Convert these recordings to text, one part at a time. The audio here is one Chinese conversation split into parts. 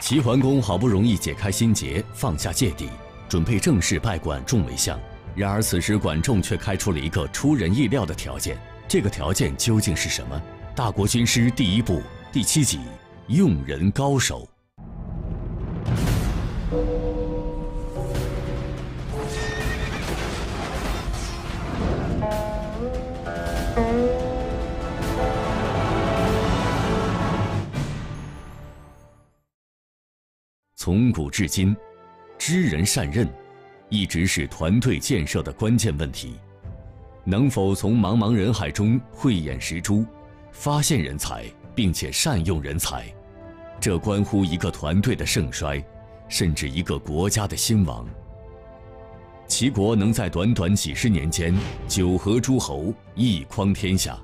齐桓公好不容易解开心结，放下芥蒂，准备正式拜管仲为相。然而此时管仲却开出了一个出人意料的条件。这个条件究竟是什么？大国军师第一部第七集：用人高手。从古至今，知人善任，一直是团队建设的关键问题。能否从茫茫人海中慧眼识珠，发现人才，并且善用人才，这关乎一个团队的盛衰，甚至一个国家的兴亡。齐国能在短短几十年间九合诸侯，一匡天下，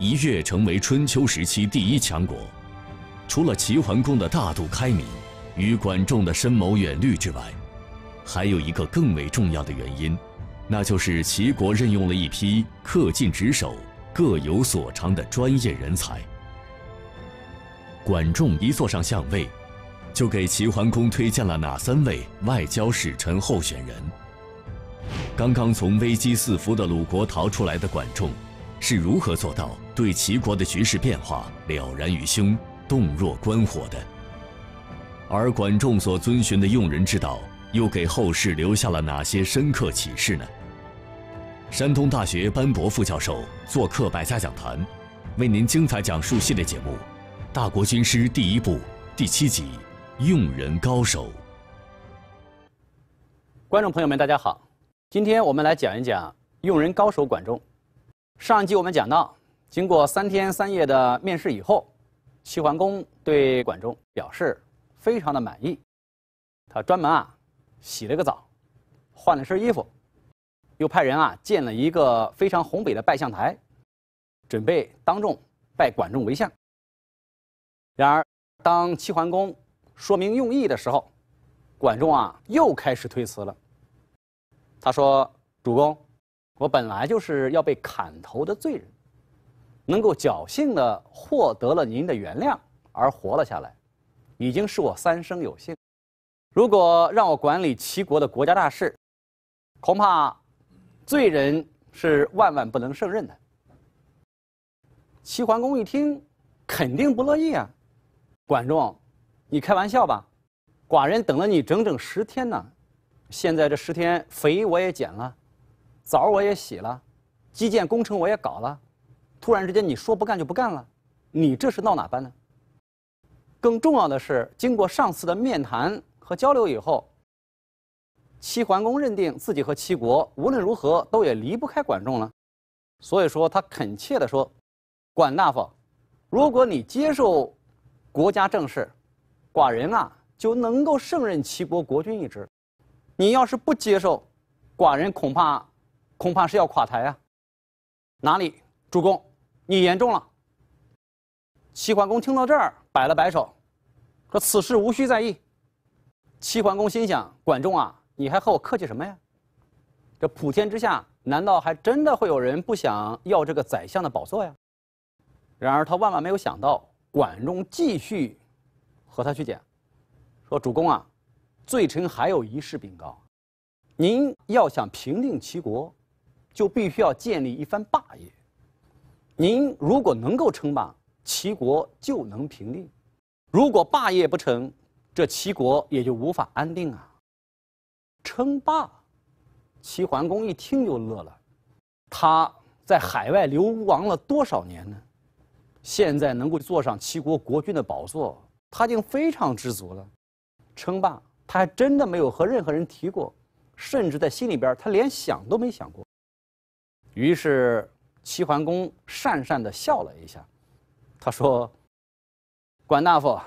一跃成为春秋时期第一强国，除了齐桓公的大度开明。与管仲的深谋远虑之外，还有一个更为重要的原因，那就是齐国任用了一批恪尽职守、各有所长的专业人才。管仲一坐上相位，就给齐桓公推荐了哪三位外交使臣候选人。刚刚从危机四伏的鲁国逃出来的管仲，是如何做到对齐国的局势变化了然于胸、洞若观火的？而管仲所遵循的用人之道，又给后世留下了哪些深刻启示呢？山东大学班博副教授做客百家讲坛，为您精彩讲述系列节目《大国军师第一部》第七集《用人高手》。观众朋友们，大家好，今天我们来讲一讲用人高手管仲。上一集我们讲到，经过三天三夜的面试以后，齐桓公对管仲表示。非常的满意，他专门啊洗了个澡，换了身衣服，又派人啊建了一个非常宏伟的拜相台，准备当众拜管仲为相。然而，当齐桓公说明用意的时候，管仲啊又开始推辞了。他说：“主公，我本来就是要被砍头的罪人，能够侥幸的获得了您的原谅而活了下来。”已经是我三生有幸。如果让我管理齐国的国家大事，恐怕罪人是万万不能胜任的。齐桓公一听，肯定不乐意啊！管仲，你开玩笑吧？寡人等了你整整十天呢，现在这十天肥我也减了，澡我也洗了，基建工程我也搞了，突然之间你说不干就不干了，你这是闹哪般呢？更重要的是，经过上次的面谈和交流以后，齐桓公认定自己和齐国无论如何都也离不开管仲了，所以说他恳切地说：“管大夫，如果你接受国家政事，寡人啊就能够胜任齐国国君一职；你要是不接受，寡人恐怕恐怕是要垮台啊！哪里，主公，你言重了。”齐桓公听到这儿，摆了摆手，说：“此事无需在意。”齐桓公心想：“管仲啊，你还和我客气什么呀？这普天之下，难道还真的会有人不想要这个宰相的宝座呀？”然而他万万没有想到，管仲继续和他去讲，说：“主公啊，罪臣还有一事禀告，您要想平定齐国，就必须要建立一番霸业。您如果能够称霸。”齐国就能平定，如果霸业不成，这齐国也就无法安定啊。称霸，齐桓公一听就乐了。他在海外流亡了多少年呢？现在能够坐上齐国国君的宝座，他已经非常知足了。称霸，他还真的没有和任何人提过，甚至在心里边他连想都没想过。于是齐桓公讪讪的笑了一下。他说：“管大夫，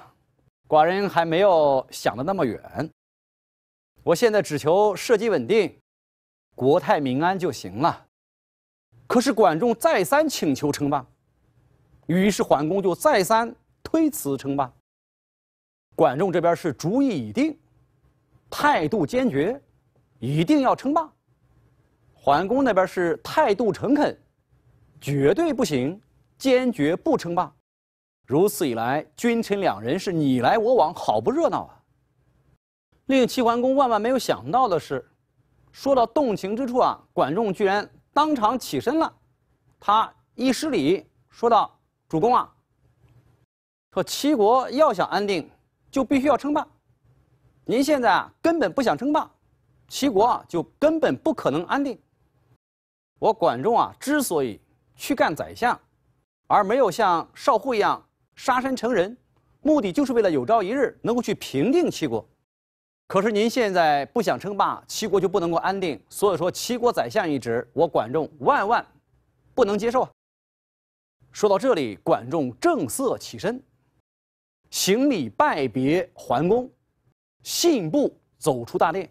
寡人还没有想的那么远。我现在只求社稷稳定，国泰民安就行了。可是管仲再三请求称霸，于是桓公就再三推辞称霸。管仲这边是主意已定，态度坚决，一定要称霸。桓公那边是态度诚恳，绝对不行，坚决不称霸。如此一来，君臣两人是你来我往，好不热闹啊！令齐桓公万万没有想到的是，说到动情之处啊，管仲居然当场起身了。他一施礼，说道：“主公啊，说齐国要想安定，就必须要称霸。您现在啊，根本不想称霸，齐国啊，就根本不可能安定。我管仲啊，之所以去干宰相，而没有像少乎一样。”杀身成仁，目的就是为了有朝一日能够去平定齐国。可是您现在不想称霸，齐国就不能够安定。所以说，齐国宰相一职，我管仲万万不能接受啊！说到这里，管仲正色起身，行礼拜别桓公，信步走出大殿。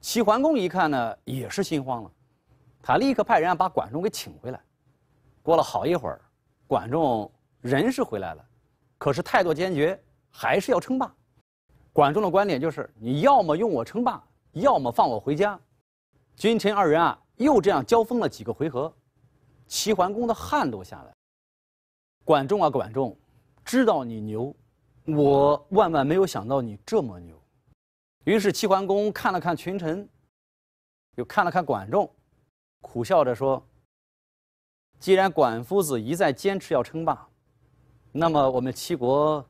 齐桓公一看呢，也是心慌了，他立刻派人把管仲给请回来。过了好一会儿，管仲。人是回来了，可是态度坚决，还是要称霸。管仲的观点就是：你要么用我称霸，要么放我回家。君臣二人啊，又这样交锋了几个回合，齐桓公的汗都下来。管仲啊，管仲，知道你牛，我万万没有想到你这么牛。于是齐桓公看了看群臣，又看了看管仲，苦笑着说：“既然管夫子一再坚持要称霸。”那么我们齐国，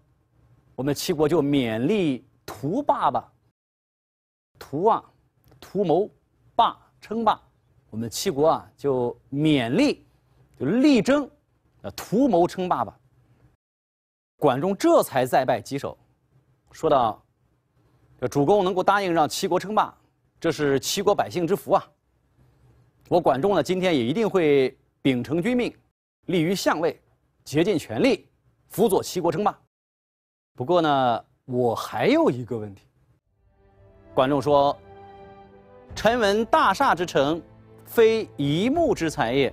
我们齐国就勉力图霸吧。图啊，图谋霸称霸，我们齐国啊就勉力就力争，呃图谋称霸吧。管仲这才再拜稽首，说道：“这主公能够答应让齐国称霸，这是齐国百姓之福啊。我管仲呢，今天也一定会秉承君命，立于相位，竭尽全力。”辅佐齐国称霸。不过呢，我还有一个问题。管仲说：“臣闻大厦之成，非一木之材也；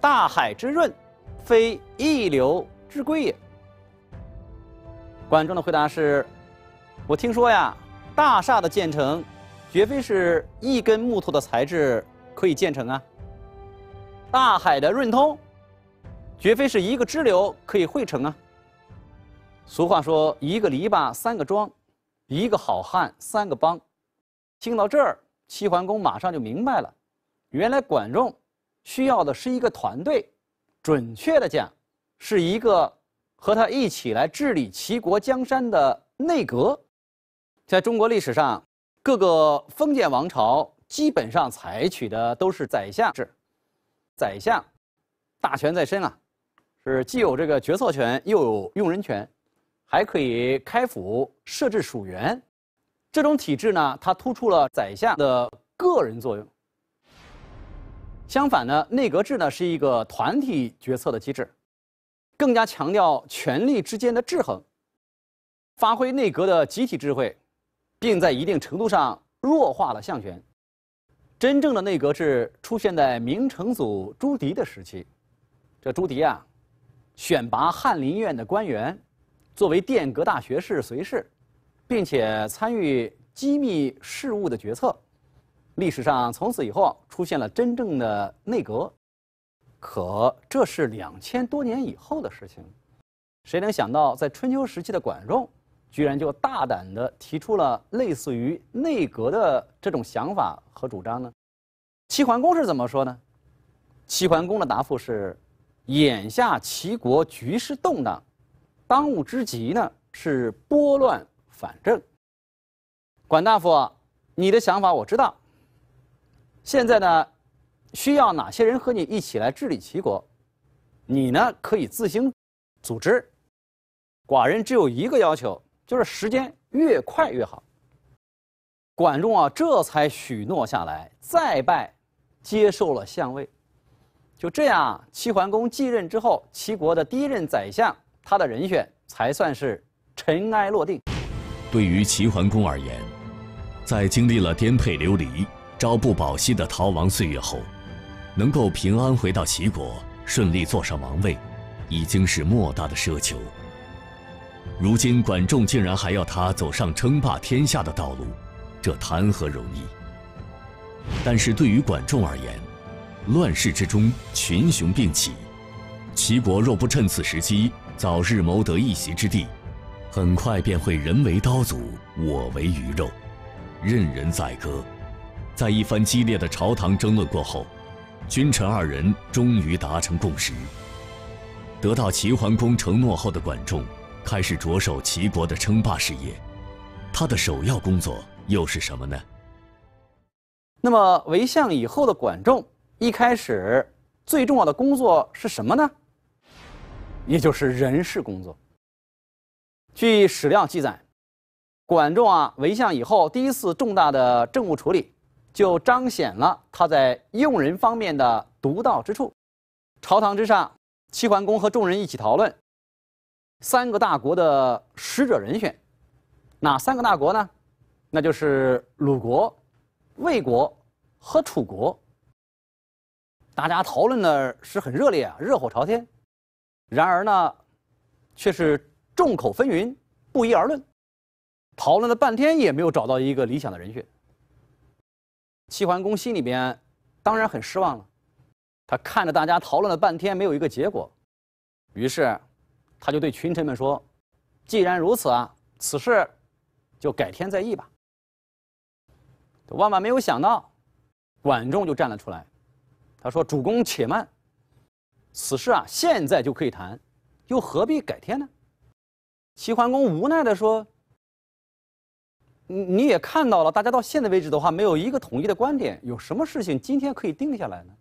大海之润，非一流之归也。”管仲的回答是：“我听说呀，大厦的建成，绝非是一根木头的材质可以建成啊。大海的润通。”绝非是一个支流可以汇成啊。俗话说：“一个篱笆三个桩，一个好汉三个帮。”听到这儿，齐桓公马上就明白了，原来管仲需要的是一个团队，准确的讲，是一个和他一起来治理齐国江山的内阁。在中国历史上，各个封建王朝基本上采取的都是宰相制，宰相大权在身啊。是既有这个决策权，又有用人权，还可以开府设置属员。这种体制呢，它突出了宰相的个人作用。相反呢，内阁制呢是一个团体决策的机制，更加强调权力之间的制衡，发挥内阁的集体智慧，并在一定程度上弱化了相权。真正的内阁制出现在明成祖朱棣的时期，这朱棣啊。选拔翰林院的官员，作为殿阁大学士、随侍，并且参与机密事务的决策。历史上从此以后出现了真正的内阁。可这是两千多年以后的事情，谁能想到在春秋时期的管仲，居然就大胆地提出了类似于内阁的这种想法和主张呢？齐桓公是怎么说呢？齐桓公的答复是。眼下齐国局势动荡，当务之急呢是拨乱反正。管大夫，你的想法我知道。现在呢，需要哪些人和你一起来治理齐国？你呢可以自行组织。寡人只有一个要求，就是时间越快越好。管仲啊，这才许诺下来，再拜，接受了相位。就这样，齐桓公继任之后，齐国的第一任宰相，他的人选才算是尘埃落定。对于齐桓公而言，在经历了颠沛流离、朝不保夕的逃亡岁月后，能够平安回到齐国，顺利坐上王位，已经是莫大的奢求。如今管仲竟然还要他走上称霸天下的道路，这谈何容易？但是对于管仲而言，乱世之中群雄并起，齐国若不趁此时机早日谋得一席之地，很快便会人为刀俎，我为鱼肉，任人宰割。在一番激烈的朝堂争论过后，君臣二人终于达成共识。得到齐桓公承诺后的管仲，开始着手齐国的称霸事业。他的首要工作又是什么呢？那么为相以后的管仲，一开始最重要的工作是什么呢？也就是人事工作。据史料记载，管仲啊为相以后，第一次重大的政务处理，就彰显了他在用人方面的独到之处。朝堂之上。齐桓公和众人一起讨论三个大国的使者人选，哪三个大国呢？那就是鲁国、魏国和楚国。大家讨论的是很热烈啊，热火朝天。然而呢，却是众口纷纭，不一而论。讨论了半天也没有找到一个理想的人选。齐桓公心里边当然很失望了。他看着大家讨论了半天，没有一个结果，于是他就对群臣们说：“既然如此啊，此事就改天再议吧。”万万没有想到，管仲就站了出来，他说：“主公且慢，此事啊，现在就可以谈，又何必改天呢？”齐桓公无奈地说：“你你也看到了，大家到现在为止的话，没有一个统一的观点，有什么事情今天可以定下来呢？”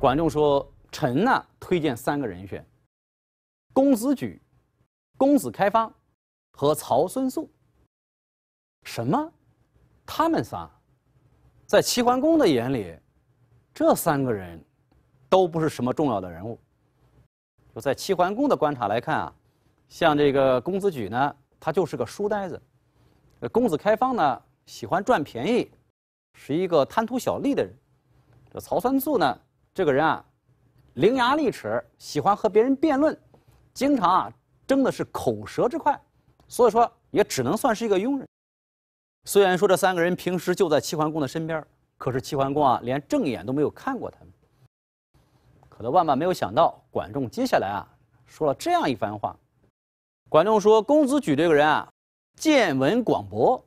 管仲说：“臣呢，推荐三个人选：公子举、公子开方和曹孙素。什么？他们仨，在齐桓公的眼里，这三个人都不是什么重要的人物。就在齐桓公的观察来看啊，像这个公子举呢，他就是个书呆子；公子开方呢，喜欢赚便宜，是一个贪图小利的人；这曹三素呢。”这个人啊，伶牙俐齿，喜欢和别人辩论，经常啊争的是口舌之快，所以说也只能算是一个庸人。虽然说这三个人平时就在齐桓公的身边，可是齐桓公啊连正眼都没有看过他们。可他万万没有想到，管仲接下来啊说了这样一番话。管仲说：“公子举这个人啊，见闻广博，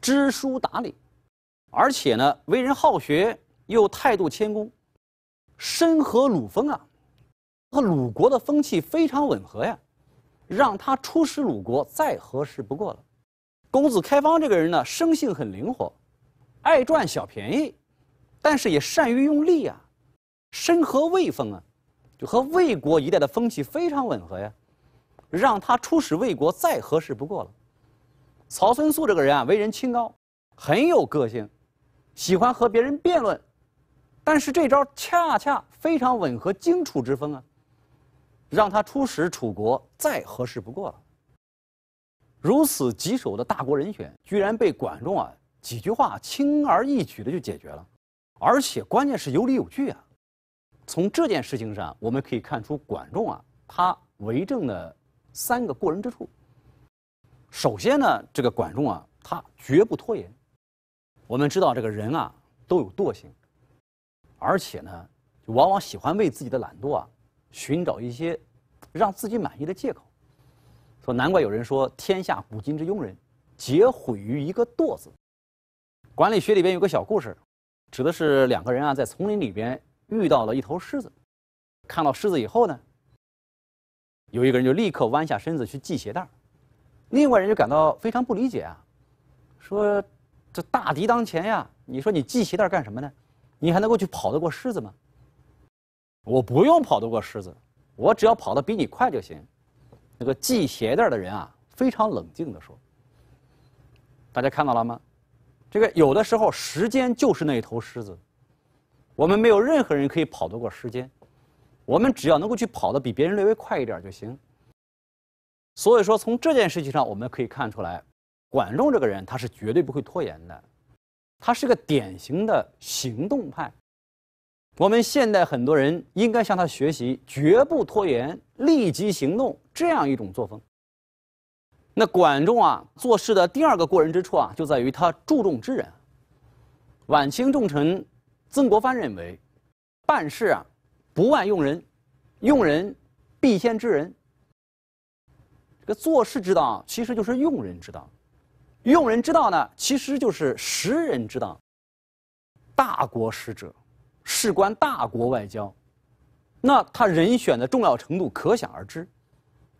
知书达理，而且呢为人好学，又态度谦恭。”身合鲁风啊，和鲁国的风气非常吻合呀，让他出使鲁国再合适不过了。公子开方这个人呢，生性很灵活，爱赚小便宜，但是也善于用力啊。身和魏风啊，就和魏国一带的风气非常吻合呀，让他出使魏国再合适不过了。曹孙宿这个人啊，为人清高，很有个性，喜欢和别人辩论。但是这招恰恰非常吻合荆楚之风啊，让他出使楚国再合适不过了。如此棘手的大国人选，居然被管仲啊几句话轻而易举的就解决了，而且关键是有理有据啊。从这件事情上，我们可以看出管仲啊他为政的三个过人之处。首先呢，这个管仲啊他绝不拖延。我们知道这个人啊都有惰性。而且呢，就往往喜欢为自己的懒惰啊，寻找一些让自己满意的借口。说难怪有人说天下古今之庸人，皆毁于一个惰字。管理学里边有个小故事，指的是两个人啊在丛林里边遇到了一头狮子，看到狮子以后呢，有一个人就立刻弯下身子去系鞋带另外人就感到非常不理解啊，说这大敌当前呀，你说你系鞋带干什么呢？你还能够去跑得过狮子吗？我不用跑得过狮子，我只要跑得比你快就行。那个系鞋带的人啊，非常冷静地说：“大家看到了吗？这个有的时候时间就是那一头狮子，我们没有任何人可以跑得过时间，我们只要能够去跑得比别人略微快一点就行。所以说，从这件事情上我们可以看出来，管仲这个人他是绝对不会拖延的。”他是个典型的行动派，我们现代很多人应该向他学习，绝不拖延，立即行动这样一种作风。那管仲啊，做事的第二个过人之处啊，就在于他注重知人。晚清重臣曾国藩认为，办事啊，不外用人，用人必先知人。这个做事之道其实就是用人之道，用人之道呢，其实就是识人之道。大国使者，事关大国外交，那他人选的重要程度可想而知。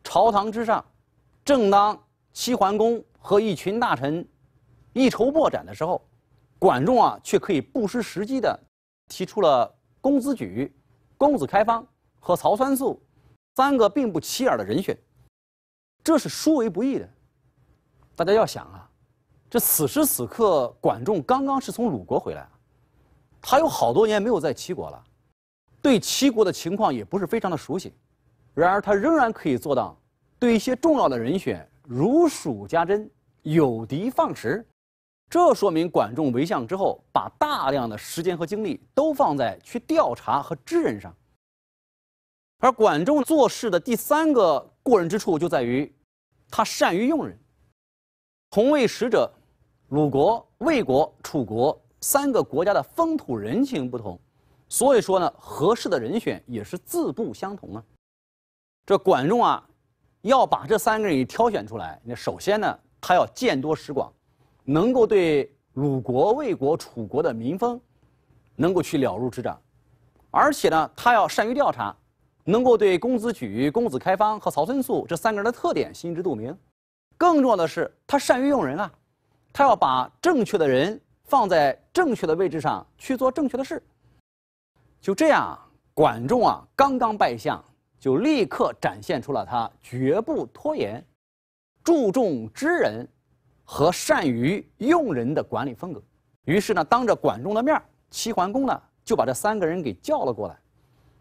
朝堂之上，正当齐桓公和一群大臣一筹莫展的时候，管仲啊却可以不失时机的提出了公子举、公子开方和曹酸素三个并不起眼的人选，这是殊为不易的。大家要想啊，这此时此刻，管仲刚刚是从鲁国回来。他有好多年没有在齐国了，对齐国的情况也不是非常的熟悉，然而他仍然可以做到对一些重要的人选如数家珍、有的放矢。这说明管仲为相之后，把大量的时间和精力都放在去调查和知人上。而管仲做事的第三个过人之处就在于，他善于用人。同为使者，鲁国、魏国、楚国。三个国家的风土人情不同，所以说呢，合适的人选也是自不相同啊。这管仲啊，要把这三个人挑选出来，那首先呢，他要见多识广，能够对鲁国、魏国、楚国的民风，能够去了如指掌，而且呢，他要善于调查，能够对公子举、公子开方和曹孙素这三个人的特点心知肚明。更重要的是，他善于用人啊，他要把正确的人。放在正确的位置上去做正确的事。就这样，管仲啊，刚刚拜相，就立刻展现出了他绝不拖延、注重知人和善于用人的管理风格。于是呢，当着管仲的面，齐桓公呢就把这三个人给叫了过来。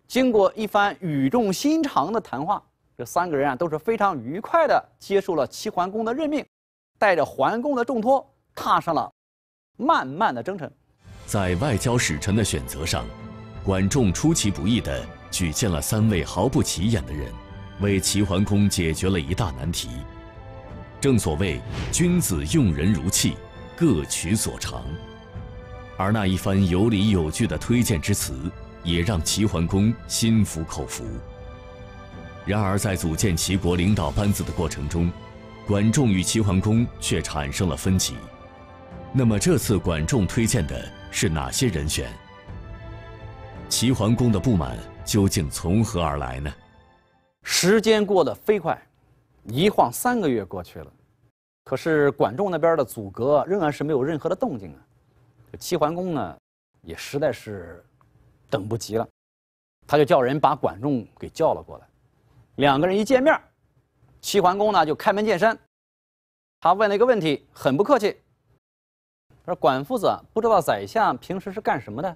经过一番语重心长的谈话，这三个人啊都是非常愉快的接受了齐桓公的任命，带着桓公的重托，踏上了。漫漫的征程，在外交使臣的选择上，管仲出其不意地举荐了三位毫不起眼的人，为齐桓公解决了一大难题。正所谓君子用人如器，各取所长。而那一番有理有据的推荐之词，也让齐桓公心服口服。然而，在组建齐国领导班子的过程中，管仲与齐桓公却产生了分歧。那么这次管仲推荐的是哪些人选？齐桓公的不满究竟从何而来呢？时间过得飞快，一晃三个月过去了，可是管仲那边的阻隔仍然是没有任何的动静啊。齐桓公呢，也实在是等不及了，他就叫人把管仲给叫了过来。两个人一见面，齐桓公呢就开门见山，他问了一个问题，很不客气。说管夫子不知道宰相平时是干什么的。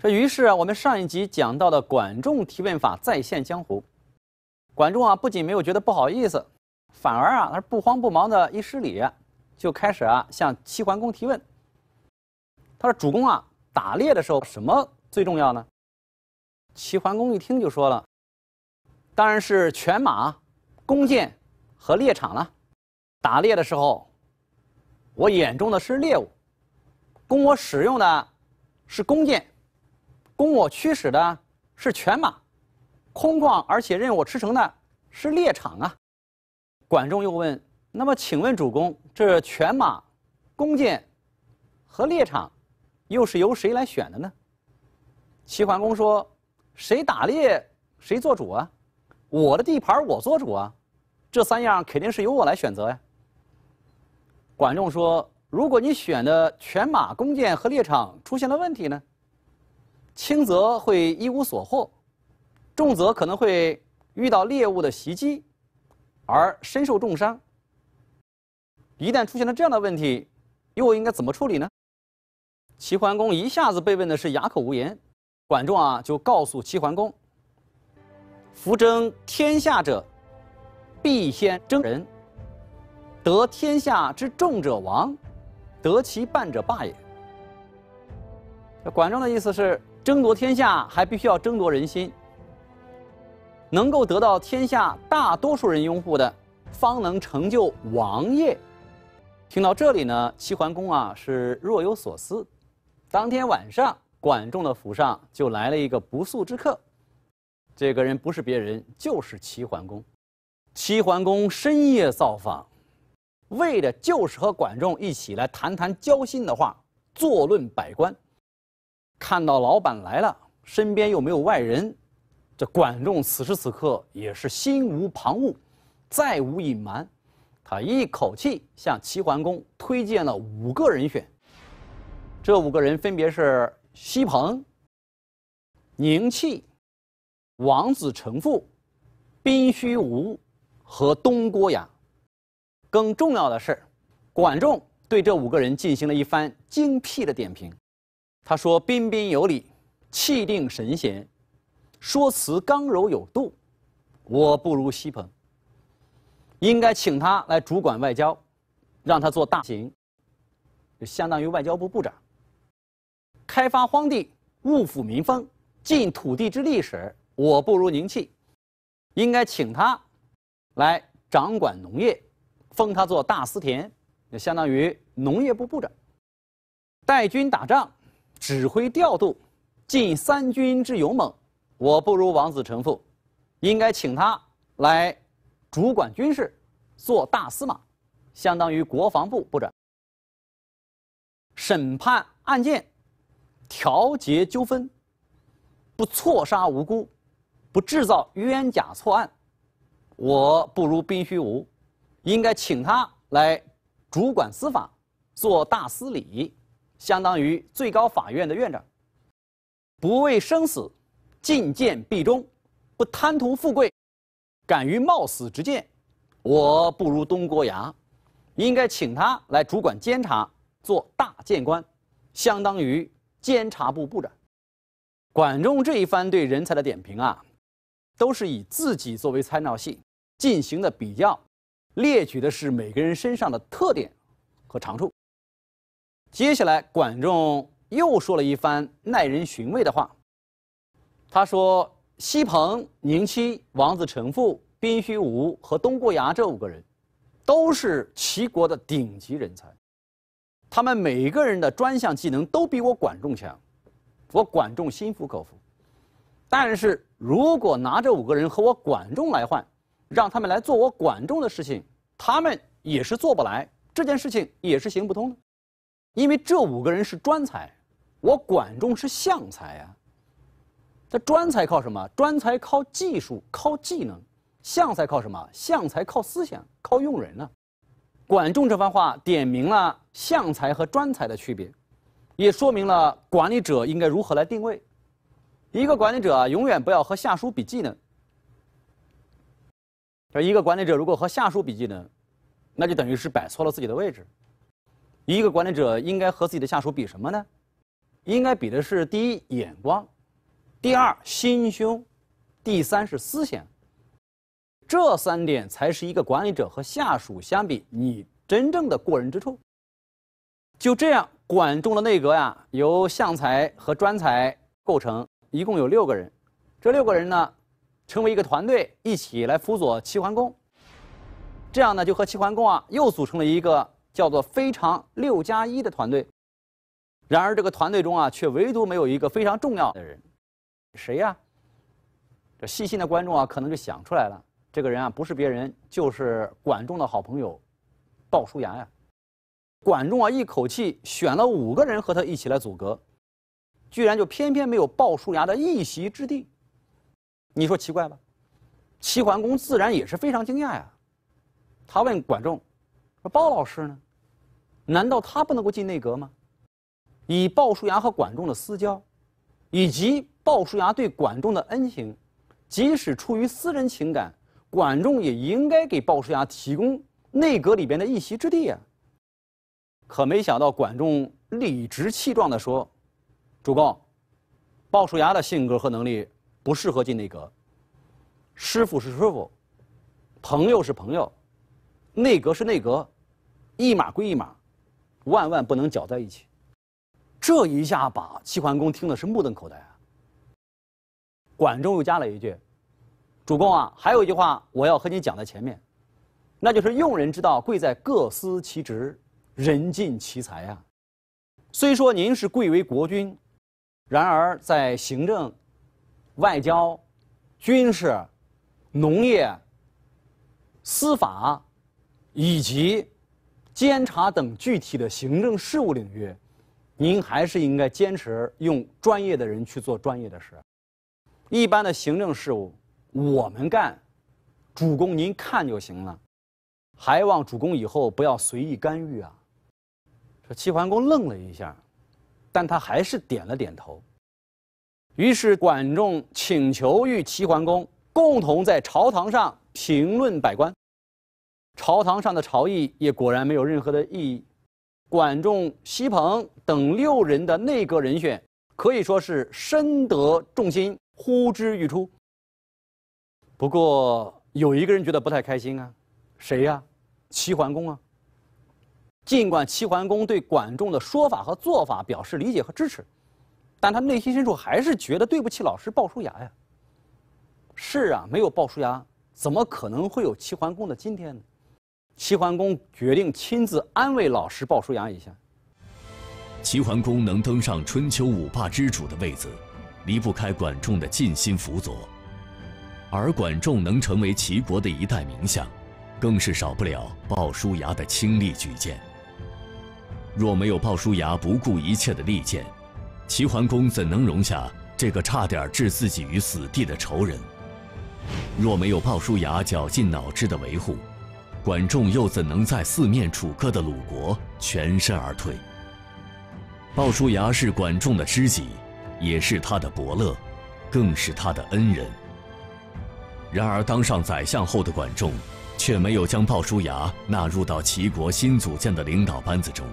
这于是啊，我们上一集讲到的管仲提问法再现江湖。管仲啊，不仅没有觉得不好意思，反而啊，他不慌不忙的一施礼，就开始啊向齐桓公提问。他说：“主公啊，打猎的时候什么最重要呢？”齐桓公一听就说了：“当然是犬马、弓箭和猎场了。打猎的时候。”我眼中的是猎物，供我使用的是弓箭，供我驱使的是犬马，空旷而且任我驰骋的是猎场啊。管仲又问：“那么，请问主公，这犬马、弓箭和猎场，又是由谁来选的呢？”齐桓公说：“谁打猎谁做主啊，我的地盘我做主啊，这三样肯定是由我来选择呀。”管仲说：“如果你选的犬马、弓箭和猎场出现了问题呢？轻则会一无所获，重则可能会遇到猎物的袭击，而身受重伤。一旦出现了这样的问题，又应该怎么处理呢？”齐桓公一下子被问的是哑口无言。管仲啊，就告诉齐桓公：“夫争天下者，必先争人。”得天下之众者亡，得其半者霸也。管仲的意思是，争夺天下还必须要争夺人心，能够得到天下大多数人拥护的，方能成就王业。听到这里呢，齐桓公啊是若有所思，当天晚上，管仲的府上就来了一个不速之客。这个人不是别人，就是齐桓公。齐桓公深夜造访，为的就是和管仲一起来谈谈交心的话，坐论百官。看到老板来了，身边又没有外人，这管仲此时此刻也是心无旁骛，再无隐瞒，他一口气向齐桓公推荐了五个人选。这五个人分别是西彭、宁弃、王子成父、宾虚无和东郭牙。更重要的是，管仲对这五个人进行了一番精辟的点评。他说：“彬彬有礼，气定神闲，说辞刚柔有度。我不如西彭，应该请他来主管外交，让他做大行，就相当于外交部部长。”开发荒地，务抚民丰，尽土地之利时，我不如宁气，应该请他来掌管农业，封他做大司田，就相当于农业部部长。带军打仗，指挥调度，尽三军之勇猛，我不如王子成父，应该请他来主管军事，做大司马，相当于国防部部长。审判案件。调节纠纷，不错杀无辜，不制造冤假错案，我不如宾虚无，应该请他来主管司法，做大司礼，相当于最高法院的院长。不畏生死，进谏必忠，不贪图富贵，敢于冒死直谏，我不如东郭牙，应该请他来主管监察，做大谏官，相当于。监察部部长管仲这一番对人才的点评啊，都是以自己作为参照系进行的比较，列举的是每个人身上的特点和长处。接下来，管仲又说了一番耐人寻味的话。他说：“西彭、宁戚、王子成父、宾虚无和东郭牙这五个人，都是齐国的顶级人才。”他们每个人的专项技能都比我管仲强，我管仲心服口服。但是如果拿这五个人和我管仲来换，让他们来做我管仲的事情，他们也是做不来，这件事情也是行不通的。因为这五个人是专才，我管仲是相才呀。他专才靠什么？专才靠技术，靠技能；相才靠什么？相才靠思想，靠用人呢。管仲这番话点明了相才和专才的区别，也说明了管理者应该如何来定位。一个管理者，永远不要和下属比技能。而一个管理者如果和下属比技能，那就等于是摆错了自己的位置。一个管理者应该和自己的下属比什么呢？应该比的是第一眼光，第二心胸，第三是思想。这三点才是一个管理者和下属相比你真正的过人之处。就这样，管仲的内阁呀，由相才和专才构成，一共有六个人。这六个人呢，成为一个团队，一起来辅佐齐桓公。这样呢，就和齐桓公啊，又组成了一个叫做“非常六加一”的团队。然而，这个团队中啊，却唯独没有一个非常重要的人，谁呀？这细心的观众啊，可能就想出来了。这个人啊，不是别人，就是管仲的好朋友鲍叔牙呀。管仲啊，一口气选了五个人和他一起来组阁，居然就偏偏没有鲍叔牙的一席之地。你说奇怪吧？齐桓公自然也是非常惊讶呀。他问管仲：“说鲍老师呢？难道他不能够进内阁吗？”以鲍叔牙和管仲的私交，以及鲍叔牙对管仲的恩情，即使出于私人情感。管仲也应该给鲍叔牙提供内阁里边的一席之地啊。可没想到，管仲理直气壮地说：“主公，鲍叔牙的性格和能力不适合进内阁。师傅是师傅，朋友是朋友，内阁是内阁，一码归一码，万万不能搅在一起。”这一下把齐桓公听的是目瞪口呆啊。管仲又加了一句。主公啊，还有一句话我要和你讲在前面，那就是用人之道贵在各司其职，人尽其才呀。虽说您是贵为国君，然而在行政、外交、军事、农业、司法以及监察等具体的行政事务领域，您还是应该坚持用专业的人去做专业的事。一般的行政事务我们干，主公您看就行了，还望主公以后不要随意干预啊。这齐桓公愣了一下，但他还是点了点头。于是管仲请求与齐桓公共同在朝堂上评论百官。朝堂上的朝议也果然没有任何的意义。管仲、西彭等六人的内阁人选可以说是深得众心，呼之欲出。不过有一个人觉得不太开心啊，谁呀？齐桓公啊。尽管齐桓公对管仲的说法和做法表示理解和支持，但他内心深处还是觉得对不起老师鲍叔牙呀。是啊，没有鲍叔牙，怎么可能会有齐桓公的今天呢？齐桓公决定亲自安慰老师鲍叔牙一下。齐桓公能登上春秋五霸之主的位子，离不开管仲的尽心辅佐，而管仲能成为齐国的一代名相，更是少不了鲍叔牙的倾力举荐。若没有鲍叔牙不顾一切的力荐，齐桓公怎能容下这个差点置自己于死地的仇人？若没有鲍叔牙绞尽脑汁的维护，管仲又怎能在四面楚歌的鲁国全身而退？鲍叔牙是管仲的知己，也是他的伯乐，更是他的恩人。然而当上宰相后的管仲，却没有将鲍叔牙纳入到齐国新组建的领导班子中。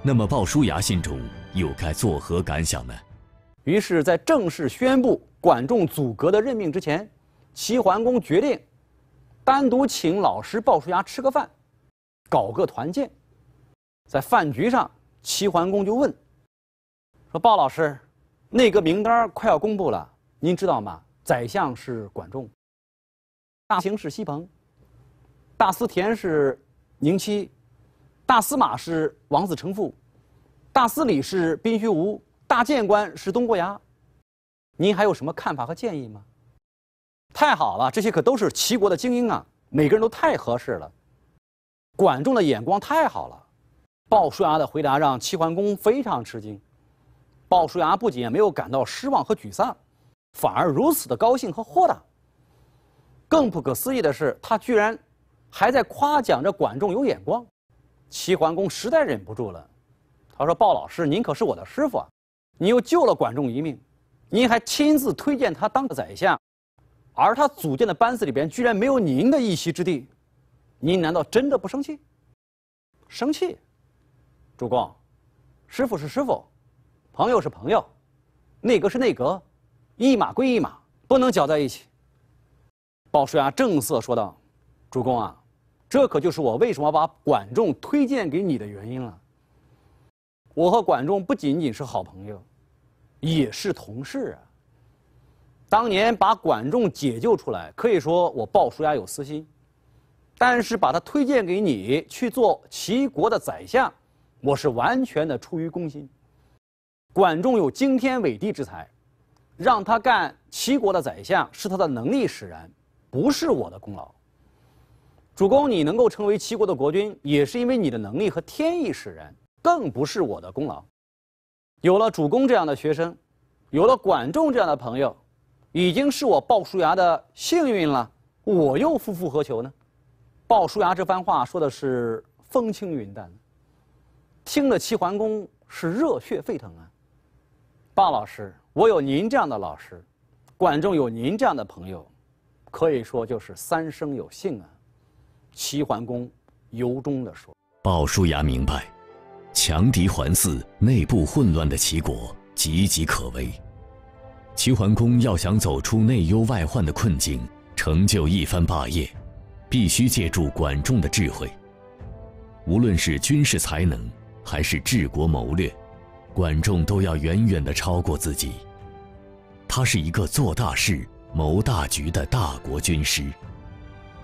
那么鲍叔牙心中又该作何感想呢？于是，在正式宣布管仲阻隔的任命之前，齐桓公决定单独请老师鲍叔牙吃个饭，搞个团建。在饭局上。齐桓公就问：“说鲍老师，那个名单快要公布了，您知道吗？宰相是管仲，大卿是西彭，大司田是宁戚，大司马是王子成父，大司礼是宾虚无，大谏官是东郭牙。您还有什么看法和建议吗？”太好了，这些可都是齐国的精英啊，每个人都太合适了。管仲的眼光太好了。鲍叔牙的回答让齐桓公非常吃惊。鲍叔牙不仅没有感到失望和沮丧，反而如此的高兴和豁达。更不可思议的是，他居然还在夸奖着管仲有眼光。齐桓公实在忍不住了，他说：“鲍老师，您可是我的师傅啊，你又救了管仲一命，您还亲自推荐他当个宰相，而他组建的班子里边居然没有您的一席之地，您难道真的不生气？生气？”主公，师傅是师傅，朋友是朋友，内阁是内阁，一码归一码，不能搅在一起。鲍叔牙正色说道：“主公啊，这可就是我为什么把管仲推荐给你的原因了。我和管仲不仅仅是好朋友，也是同事啊。当年把管仲解救出来，可以说我鲍叔牙有私心，但是把他推荐给你去做齐国的宰相。”我是完全的出于公心。管仲有惊天伟地之才，让他干齐国的宰相是他的能力使然，不是我的功劳。主公，你能够成为齐国的国君，也是因为你的能力和天意使然，更不是我的功劳。有了主公这样的学生，有了管仲这样的朋友，已经是我鲍叔牙的幸运了。我又夫复何求呢？鲍叔牙这番话说的是风轻云淡。听了齐桓公是热血沸腾啊！鲍老师，我有您这样的老师，管仲有您这样的朋友，可以说就是三生有幸啊！齐桓公由衷地说。鲍叔牙明白，强敌环伺、内部混乱的齐国岌岌可危。齐桓公要想走出内忧外患的困境，成就一番霸业，必须借助管仲的智慧。无论是军事才能，还是治国谋略，管仲都要远远的超过自己。他是一个做大事、谋大局的大国军师，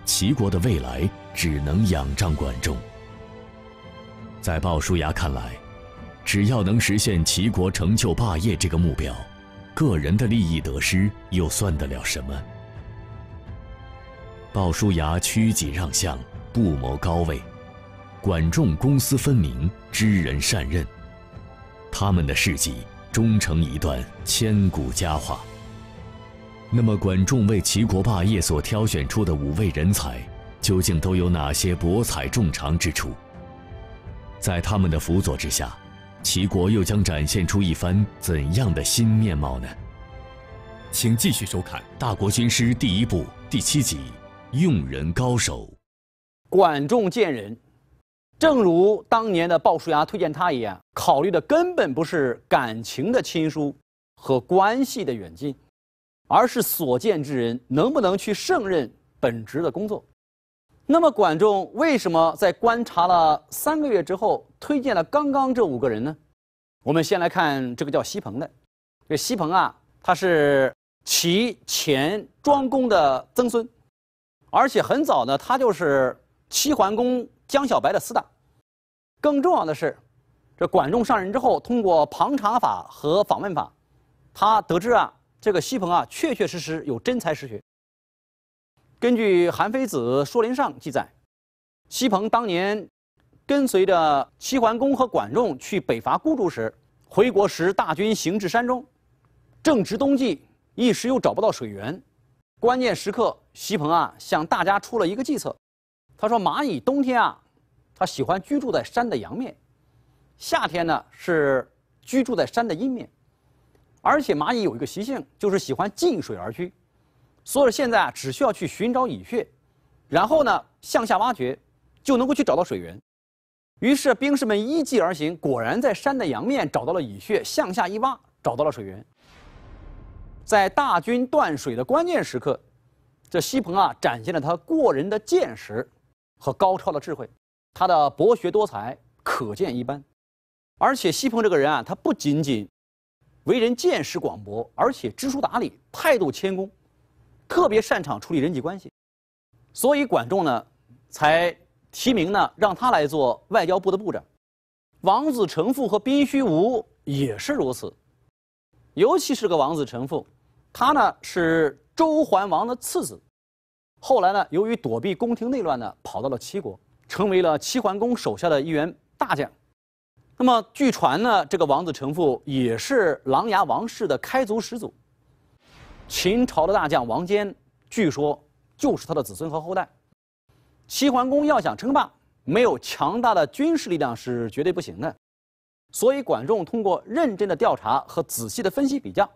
齐国的未来只能仰仗管仲。在鲍叔牙看来，只要能实现齐国成就霸业这个目标，个人的利益得失又算得了什么？鲍叔牙屈己让相，不谋高位；管仲公私分明，知人善任。他们的事迹终成一段千古佳话。那么，管仲为齐国霸业所挑选出的五位人才，究竟都有哪些博采众长之处？在他们的辅佐之下，齐国又将展现出一番怎样的新面貌呢？请继续收看《大国军师》第一部第七集《用人高手》。管仲见人，正如当年的鲍叔牙推荐他一样，考虑的根本不是感情的亲疏和关系的远近。而是所见之人能不能去胜任本职的工作？那么管仲为什么在观察了三个月之后推荐了刚刚这五个人呢？我们先来看这个叫西彭的。这西彭啊，他是齐前庄公的曾孙，而且很早呢，他就是齐桓公江小白的死党。更重要的是，这管仲上任之后，通过旁察法和访问法，他得知啊。这个西彭啊，确确实实有真才实学。根据《韩非子·说林上》记载，西彭当年跟随着齐桓公和管仲去北伐孤竹时，回国时大军行至山中，正值冬季，一时又找不到水源。关键时刻，西彭啊向大家出了一个计策。他说：“蚂蚁冬天啊，它喜欢居住在山的阳面；夏天呢，是居住在山的阴面。”而且蚂蚁有一个习性，就是喜欢近水而居，所以现在啊，只需要去寻找蚁穴，然后呢向下挖掘，就能够去找到水源。于是兵士们依计而行，果然在山的阳面找到了蚁穴，向下一挖，找到了水源。在大军断水的关键时刻，这西彭啊展现了他过人的见识和高超的智慧，他的博学多才可见一斑。而且西彭这个人啊，他不仅仅。为人见识广博，而且知书达理，态度谦恭，特别擅长处理人际关系，所以管仲呢，才提名呢让他来做外交部的部长。王子成父和宾须无也是如此，尤其是个王子成父，他呢是周桓王的次子，后来呢由于躲避宫廷内乱呢，跑到了齐国，成为了齐桓公手下的一员大将。那么据传呢，这个王子成父也是琅琊王氏的开族始祖。秦朝的大将王坚，据说就是他的子孙和后代。齐桓公要想称霸，没有强大的军事力量是绝对不行的。所以管仲通过认真的调查和仔细的分析比较，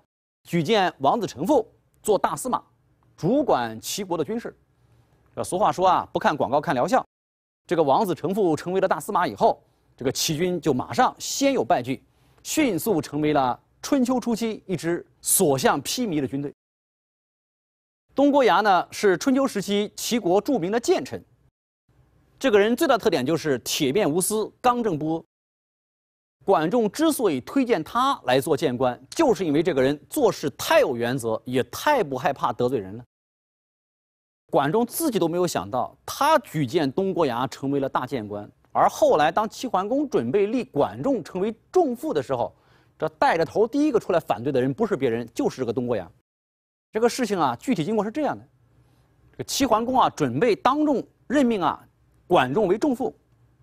举荐王子成父做大司马，主管齐国的军事。这俗话说啊，不看广告看疗效。这个王子成父成为了大司马以后。这个齐军就马上先有败绩，迅速成为了春秋初期一支所向披靡的军队。东郭牙呢是春秋时期齐国著名的谏臣，这个人最大特点就是铁面无私、刚正不阿。管仲之所以推荐他来做谏官，就是因为这个人做事太有原则，也太不害怕得罪人了。管仲自己都没有想到，他举荐东郭牙成为了大谏官。而后来，当齐桓公准备立管仲成为仲父的时候，这带着头第一个出来反对的人不是别人，就是这个东郭牙。这个事情啊，具体经过是这样的：这个齐桓公啊，准备当众任命啊管仲为仲父，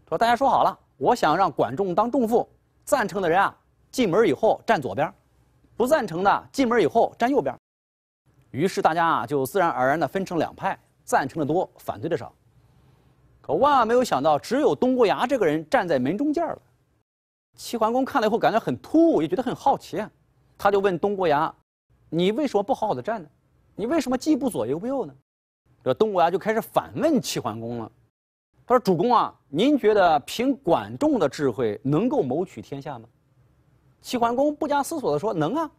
说大家说好了，我想让管仲当仲父，赞成的人啊进门以后站左边，不赞成的进门以后站右边。于是大家啊就自然而然的分成两派，赞成的多，反对的少。可万万没有想到，只有东郭牙这个人站在门中间了。齐桓公看了以后，感觉很突兀，也觉得很好奇。他就问东郭牙：“你为什么不好好的站呢？你为什么既不左又不右呢？”这东郭牙就开始反问齐桓公了。他说：“主公啊，您觉得凭管仲的智慧能够谋取天下吗？”齐桓公不加思索地说：“能啊。”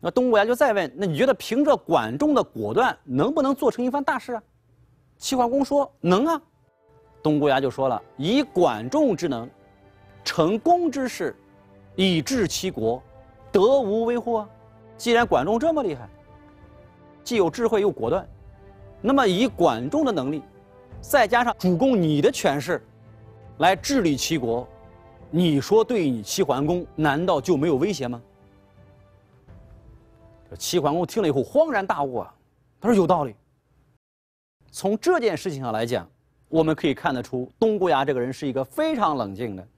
那东郭牙就再问：“那你觉得凭着管仲的果断，能不能做成一番大事啊？”齐桓公说：“能啊。”东郭牙就说了：“以管仲之能，成功之事，以治齐国，得无为乎？啊！既然管仲这么厉害，既有智慧又果断，那么以管仲的能力，再加上主公你的权势，来治理齐国，你说对你齐桓公难道就没有威胁吗？齐桓公听了以后恍然大悟啊，他说有道理。从这件事情上来讲，我们可以看得出东郭牙这个人是一个非常冷静的，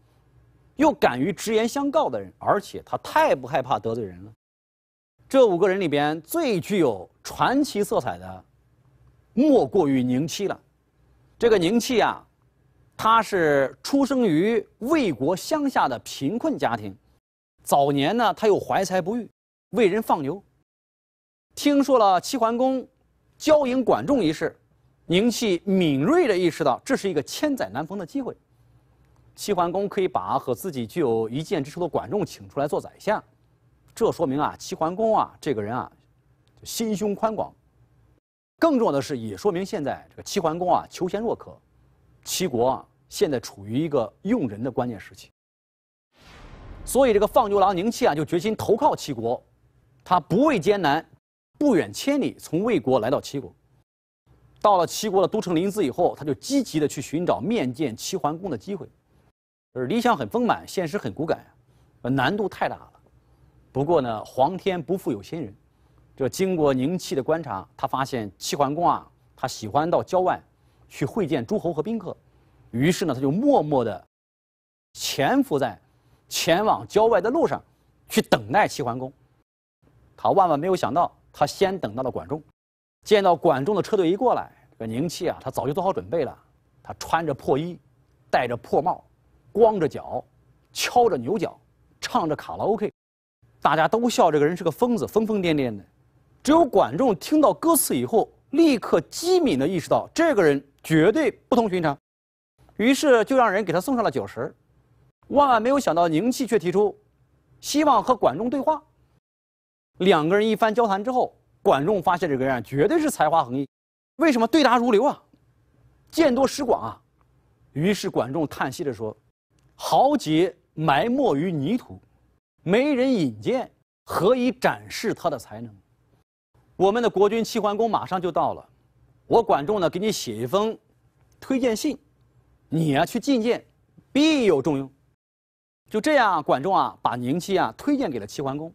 又敢于直言相告的人，而且他太不害怕得罪人了。这五个人里边最具有传奇色彩的，莫过于宁戚了。这个宁戚啊，他是出生于魏国乡下的贫困家庭，早年呢他又怀才不遇，为人放牛。听说了齐桓公交迎管仲一事，宁戚敏锐地意识到这是一个千载难逢的机会。齐桓公可以把和自己具有一箭之仇的管仲请出来做宰相。这说明啊，齐桓公啊，这个人啊，心胸宽广。更重要的是，也说明现在这个齐桓公啊，求贤若渴，齐国啊，现在处于一个用人的关键时期。所以，这个放牛郎宁戚啊，就决心投靠齐国，他不畏艰难，不远千里从魏国来到齐国。到了齐国的都城临淄以后，他就积极的去寻找面见齐桓公的机会。而理想很丰满，现实很骨感呀，难度太大了。不过呢，皇天不负有心人，这经过宁戚的观察，他发现齐桓公啊，他喜欢到郊外去会见诸侯和宾客，于是呢，他就默默地潜伏在前往郊外的路上，去等待齐桓公。他万万没有想到，他先等到了管仲，见到管仲的车队一过来，这个宁戚啊，他早就做好准备了，他穿着破衣，戴着破帽，光着脚，敲着牛角，唱着卡拉 OK。大家都笑这个人是个疯子，疯疯癫癫的。只有管仲听到歌词以后，立刻机敏地意识到这个人绝对不同寻常，于是就让人给他送上了酒食。万万没有想到，宁戚却提出希望和管仲对话。两个人一番交谈之后，管仲发现这个人绝对是才华横溢，为什么对答如流啊，见多识广啊？于是管仲叹息着说：“豪杰埋没于泥土。”没人引荐，何以展示他的才能？我们的国君齐桓公马上就到了，我管仲呢给你写一封推荐信，你呀去觐见，必有重用。就这样，管仲啊把宁戚啊推荐给了齐桓公。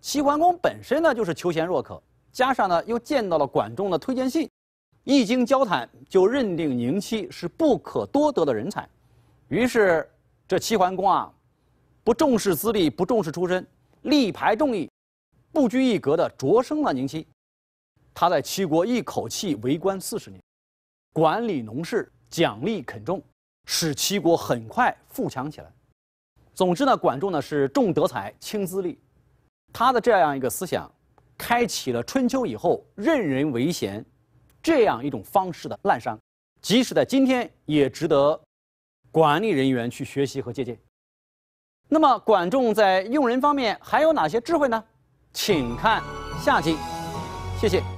齐桓公本身呢就是求贤若渴，加上呢又见到了管仲的推荐信，一经交谈就认定宁戚是不可多得的人才。于是这齐桓公啊。不重视资历，不重视出身，力排众议，不拘一格的擢升了宁戚。他在齐国一口气为官四十年，管理农事，奖励垦种，使齐国很快富强起来。总之呢，管仲呢是重德才轻资历，他的这样一个思想，开启了春秋以后任人唯贤这样一种方式的滥觞，即使在今天也值得管理人员去学习和借鉴。那么，管仲在用人方面还有哪些智慧呢？请看下集，谢谢。